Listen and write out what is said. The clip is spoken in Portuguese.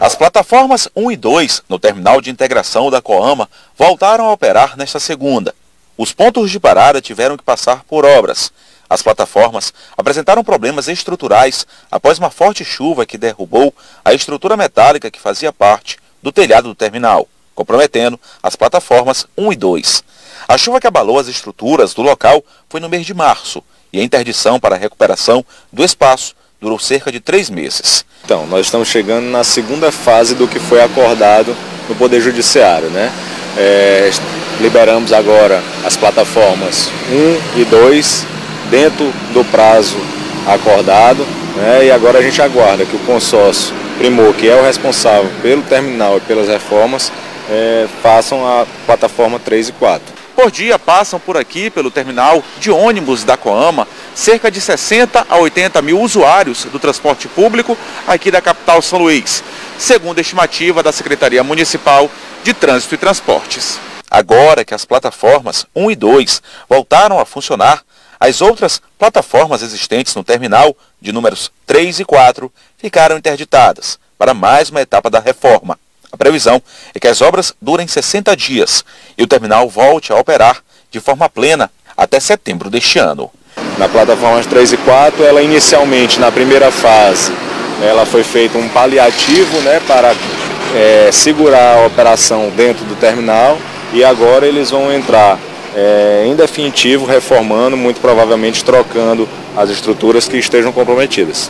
As plataformas 1 e 2 no terminal de integração da Coama voltaram a operar nesta segunda. Os pontos de parada tiveram que passar por obras. As plataformas apresentaram problemas estruturais após uma forte chuva que derrubou a estrutura metálica que fazia parte do telhado do terminal, comprometendo as plataformas 1 e 2. A chuva que abalou as estruturas do local foi no mês de março e a interdição para a recuperação do espaço durou cerca de três meses. Então, nós estamos chegando na segunda fase do que foi acordado no Poder Judiciário. Né? É, liberamos agora as plataformas 1 e 2 dentro do prazo acordado né? e agora a gente aguarda que o consórcio Primor, que é o responsável pelo terminal e pelas reformas, é, façam a plataforma 3 e 4. Por dia passam por aqui, pelo terminal de ônibus da Coama, cerca de 60 a 80 mil usuários do transporte público aqui da capital São Luís, segundo a estimativa da Secretaria Municipal de Trânsito e Transportes. Agora que as plataformas 1 e 2 voltaram a funcionar, as outras plataformas existentes no terminal, de números 3 e 4, ficaram interditadas para mais uma etapa da reforma. A previsão é que as obras durem 60 dias e o terminal volte a operar de forma plena até setembro deste ano. Na plataforma 3 e 4, ela inicialmente, na primeira fase, ela foi feito um paliativo né, para é, segurar a operação dentro do terminal e agora eles vão entrar é, em definitivo reformando, muito provavelmente trocando as estruturas que estejam comprometidas.